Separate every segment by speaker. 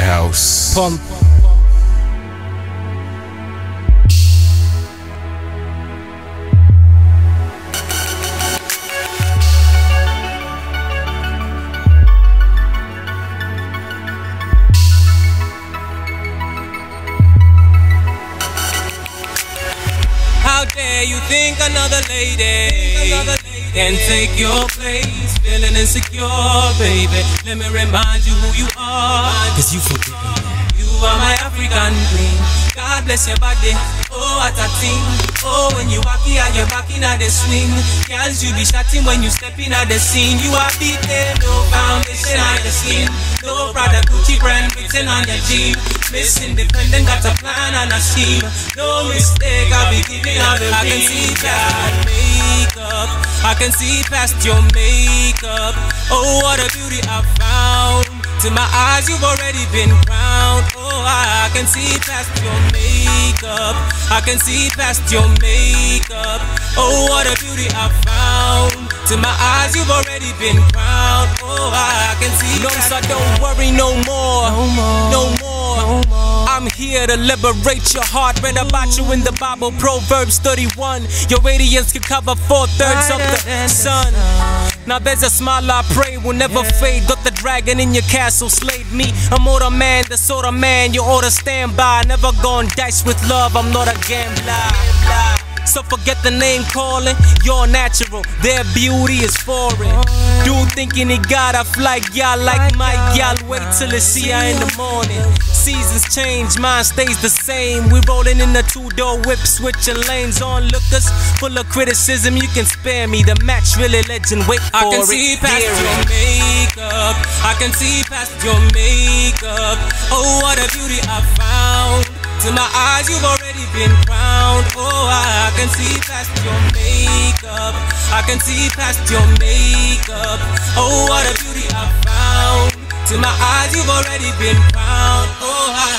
Speaker 1: House.
Speaker 2: Pump.
Speaker 3: How dare you think another lady can take your place? Insecure, baby. Let me remind you who you are.
Speaker 2: Cause you forget
Speaker 3: You are my African queen. God bless your body. Oh, what a thing. Oh, when you walk here, you're backing at the swing. Girls, you be shouting when you step in at the scene. You are beaten, no foundation on the skin. No Prada Gucci brand written on your jean. Miss Independent got a plan and a scheme. No mistake, I'll be giving all the I can see that makeup. I can see past your makeup. Oh, what a beauty I found. To my eyes, you've already been crowned. Oh, I can see past your makeup. I can see past your makeup. Oh, what a beauty I found. To my eyes, you've already been crowned. Oh, I can see.
Speaker 2: No, so don't worry no more.
Speaker 3: No more.
Speaker 2: I'm here to liberate your heart. Read about you in the Bible, Proverbs 31. Your radiance can cover four thirds of the
Speaker 3: the
Speaker 2: sun. Now there's a smile I pray will never fade. Got the dragon in your castle slayed me. I'm older man, the sort of man you ought to stand by. Never gone dice with love, I'm not a gambler. So forget the name calling, you're natural. Their beauty is foreign. Dude thinking he got a flight, y'all like my y'all. Wait till they see her in the morning. Seasons change, mine stays the same. We rolling in the two door whip, switching lanes. Onlookers full of criticism, you can spare me. The match really legend, wait for
Speaker 3: I can
Speaker 2: it.
Speaker 3: see past
Speaker 2: Hear
Speaker 3: your
Speaker 2: it.
Speaker 3: makeup. I can see past your makeup. Oh, what a beauty I found. To my eyes, you've already been crowned. Oh, I can see past your makeup. I can see past your makeup. Oh, what a beauty I found. To my eyes, you've already been crowned. Oh, I.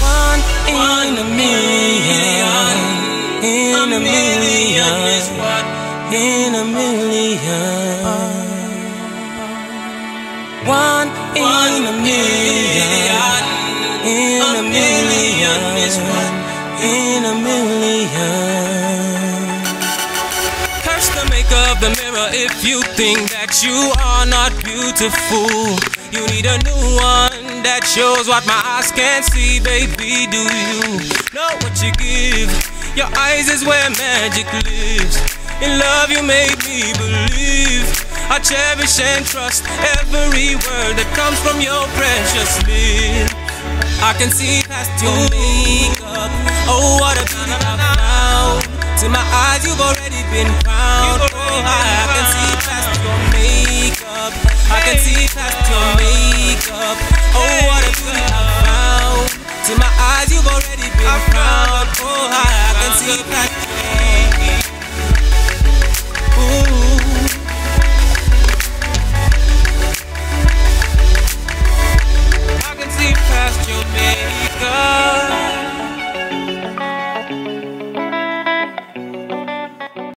Speaker 2: One
Speaker 3: One
Speaker 2: in a million. In a million.
Speaker 3: is what
Speaker 2: In a million. One in
Speaker 3: the the mirror if you think that you are not beautiful. You need a new one that shows what my eyes can't see, baby. Do you know what you give? Your eyes is where magic lives. In love, you made me believe. I cherish and trust every word that comes from your precious lips. I can see past your makeup. Oh, what a beauty I found. To my eyes, you've already been proud. Oh, I can see past your makeup. I can see past your makeup. Oh, what a beauty I found. To my eyes, you've already been proud. Oh, I can see past. your. Ooh. I can see past your makeup.